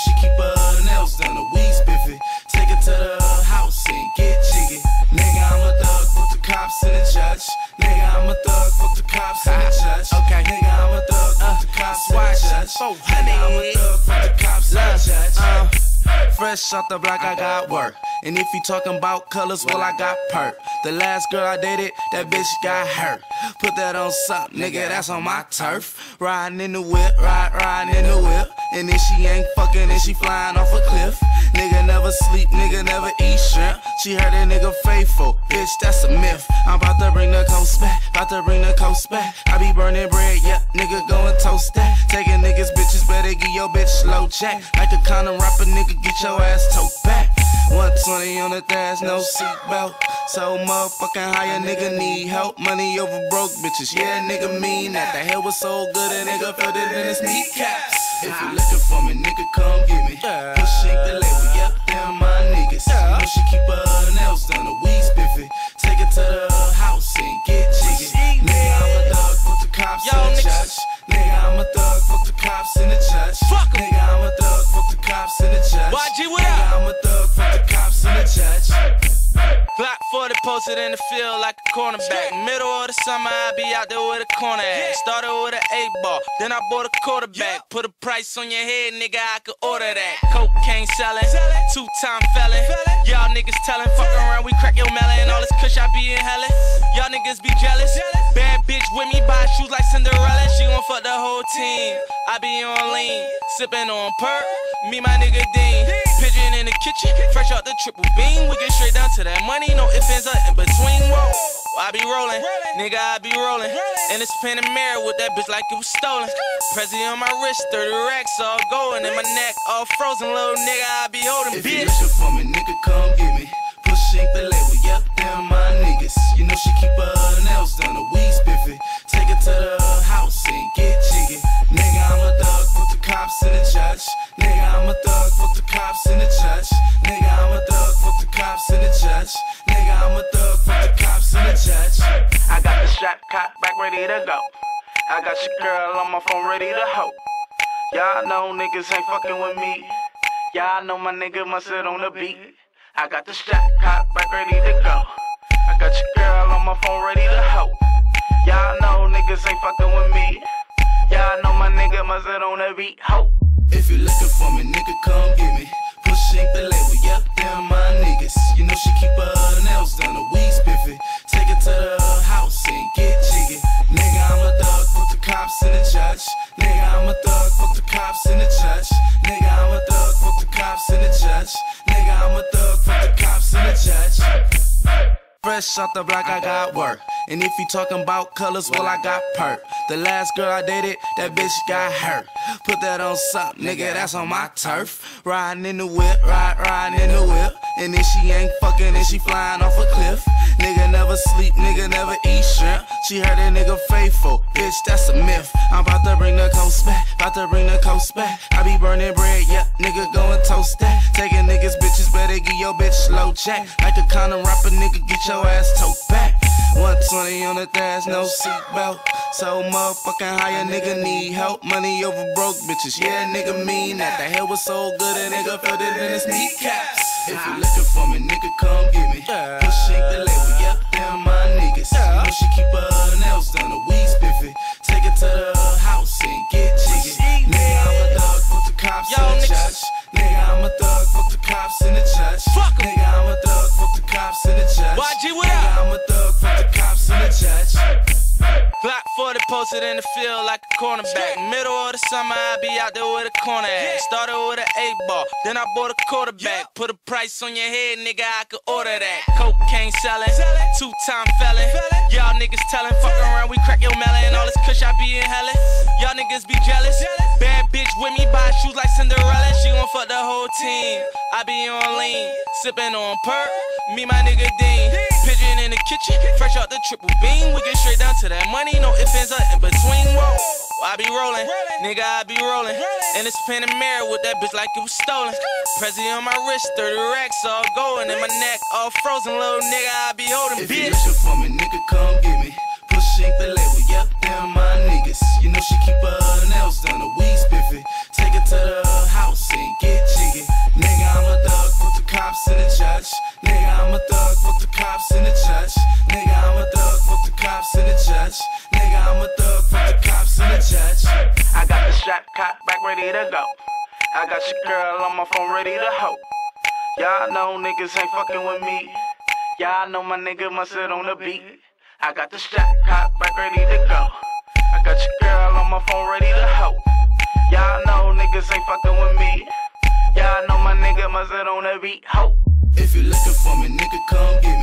niggas. You know she keep her nails done, a weed spiffy. Take her to the house and get jiggy. Nigga, I'm a thug, fuck the cops and the judge. Nigga, I'm a thug, fuck the cops and the judge. Okay. Nigga, I'm a thug, fuck the cops and the judge. Oh, Nigga, I'm a thug, fuck the cops and the judge. Uh, fresh off the block, I got work. And if you talking about colors, well, I got perk. The last girl I dated, that bitch got hurt. Put that on something, nigga, that's on my turf. Riding in the whip, ride, riding in the whip. And if she ain't fucking, then she flying off a cliff. Nigga never sleep, nigga never eat shrimp. She heard a nigga faithful, bitch, that's a myth. I'm about to bring the coast back, about to bring the coast back. I be burning bread, yep, nigga go and toast that. Taking niggas, bitches, better give your bitch slow check. Like a condom wrapper, nigga, get your ass tote back. 120 on the dash, no seatbelt. So motherfucking high, a nigga need help. Money over broke bitches, yeah, nigga mean that. The hell was so good, a nigga felt it in his kneecaps. If you looking for me, nigga, come get me. Yeah. Push ain't the label, yep, them my niggas. You know she keep her nails done, posted in the field like a cornerback. Middle of the summer, I be out there with a corner at. Started with an eight ball, then I bought a quarterback. Put a price on your head, nigga, I could order that. Cocaine selling, two time felon. Y'all niggas telling, fuck around, we crack your melon. All this kush I be in inhaling. Y'all niggas be jealous. Bad bitch with me, buy shoes like Cinderella. She gon' fuck the whole team. I be on lean, sipping on perk. Me, my nigga Dean. Pigeon in the kitchen, fresh out the triple beam. We get straight down to that money, no ifs, ands, or in between. Whoa, I be rolling, nigga, I be rolling. And it's Panamera with that bitch like it was stolen. Prezi on my wrist, 30 racks all going. In my neck, all frozen, little nigga, I be holding, If you bitch. looking for me, nigga, come get me. Push ain't the label, yep, them my niggas. You know she keep her nails done, a weed spiffy. Take her to the house and get jiggy. Nigga, I'm a thug, fuck the cops and the judge. Nigga, I'm a thug, cops and the judge. Nigga, I'm a thug, fuck the cops and the judge. Nigga, I'm a thug, fuck the cops and the judge. I got the shot cock back ready to go. I got your girl on my phone ready to hoe. Y'all know niggas ain't fucking with me. Y'all know my nigga must sit on the beat. I got the strap cock back ready to go. I got your girl on my phone ready to hoe. Y'all know niggas ain't fucking with me. Y'all know my nigga must sit on the beat. Ho. If you're looking for me, nigga, come Nigga, I'm a thug, fuck the cops and the judge. Nigga, I'm a thug, fuck the cops and the judge. Nigga, I'm a thug, fuck the cops and the judge. Fresh off the block, I got work. And if you talking about colors, well, I got perk. The last girl I dated, that bitch got hurt. Put that on something, nigga, that's on my turf. Riding in the whip, ride, riding in the whip. And if she ain't fucking, then she flying off a cliff. Nigga never sleep, nigga never eat shrimp. She heard a nigga faithful, bitch, that's a myth. I'm about to bring the coast back, about to bring the coast back. I be burning bread, yep, nigga go and toast that. Taking niggas, bitches, better give your bitch slow check. Like a condom wrapper, nigga, get your ass tote back. 120 on the dash, no seatbelt. So motherfucking high, a nigga need help. Money over broke bitches, yeah, nigga mean that. The hell was so good, a nigga felt it in his kneecaps. If you looking for me, nigga, come get me. Yeah. Push ain't the label, yep, them my niggas. You know she keep her posted in the field like a cornerback. Middle of the summer, I be out there with a corner at. Started with an eight ball, then I bought a quarterback. Put a price on your head, nigga, I could order that. Cocaine selling, two time felon. Y'all niggas telling, fuck around, we crack your melon. All this kush I be inhaling. Y'all niggas be jealous. Bad bitch with me, buy shoes like Cinderella. She gon' fuck the whole team. I be on lean, sipping on perk. Me, my nigga Dean. Pigeon in the kitchen, fresh out the triple beam. We get straight down I be rolling, nigga, I be rolling. And it's Panamera with that bitch like it was stolen. Prezi on my wrist, 30 racks all going. And my neck all frozen, little nigga, I be holding, bitch. If you for me, nigga, come get me. Push ain't the label, yep, down my niggas. You know she keep her nails done, a weed spiffy. Take her to the house and get jiggy. Nigga, I'm a thug, fuck the cops and the judge. Nigga, I'm a thug, fuck the cops and the judge. Nigga, I'm a thug, fuck the cops and the judge. I got the shot cop back ready to go. I got your girl on my phone ready to hoe. Y'all know niggas ain't fucking with me. Y'all know my nigga must sit on the beat. I got the shot cop back ready to go. I got your girl on my phone ready to hoe. Y'all know niggas ain't fucking with me. Y'all know my nigga must sit on the beat. Ho. If you're looking for me, nigga, come get me.